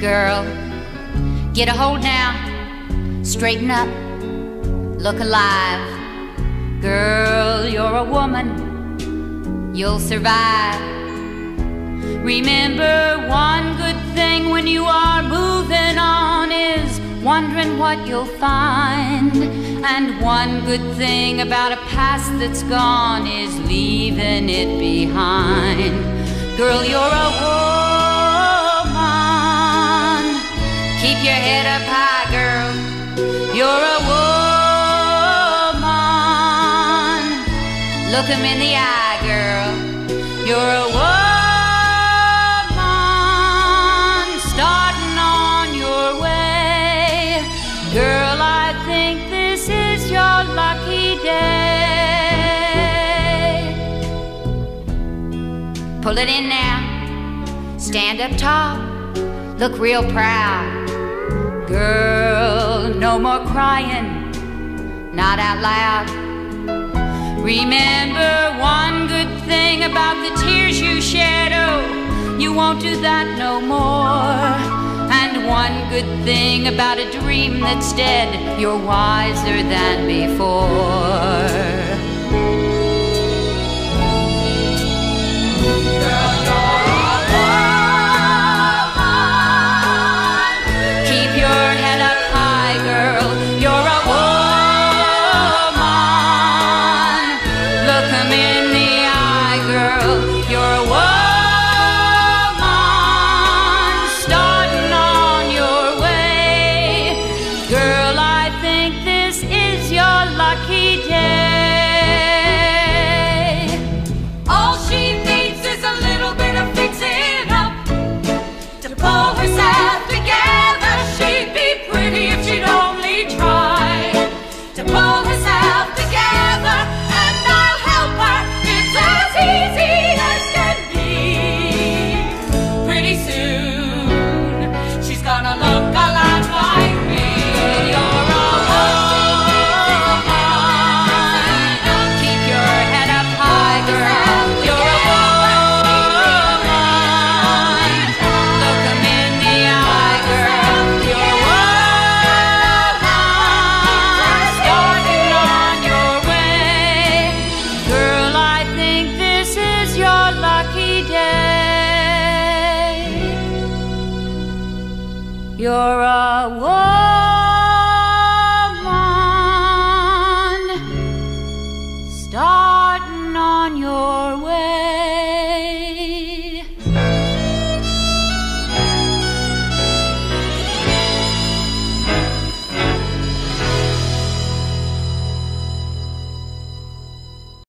Get a hold now, straighten up, look alive. Girl, you're a woman, you'll survive. Remember one good thing when you are moving on is wondering what you'll find. And one good thing about a past that's gone is leaving it behind. Girl, you're a woman. Keep your head up high, girl. You're a woman. Look him in the eye, girl. You're a woman. Starting on your way. Girl, I think this is your lucky day. Pull it in now. Stand up tall. Look real proud. Girl, no more crying. Not out loud. Remember one good thing about the tears you shed. Oh, you won't do that no more. And one good thing about a dream that's dead, you're wiser than before. You're a woman